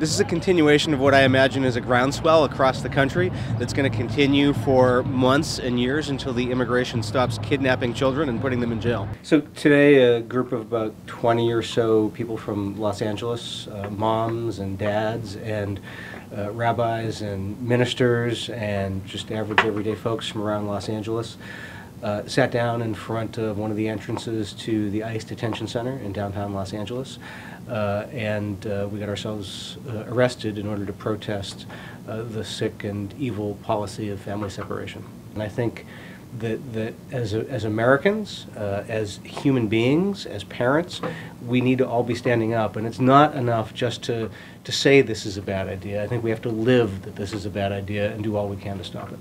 This is a continuation of what I imagine is a groundswell across the country that's going to continue for months and years until the immigration stops kidnapping children and putting them in jail. So today, a group of about 20 or so people from Los Angeles, uh, moms and dads and uh, rabbis and ministers and just average everyday folks from around Los Angeles, uh, sat down in front of one of the entrances to the ICE detention center in downtown Los Angeles, uh, and uh, we got ourselves uh, arrested in order to protest uh, the sick and evil policy of family separation. And I think that, that as, a, as Americans, uh, as human beings, as parents, we need to all be standing up. And it's not enough just to, to say this is a bad idea. I think we have to live that this is a bad idea and do all we can to stop it.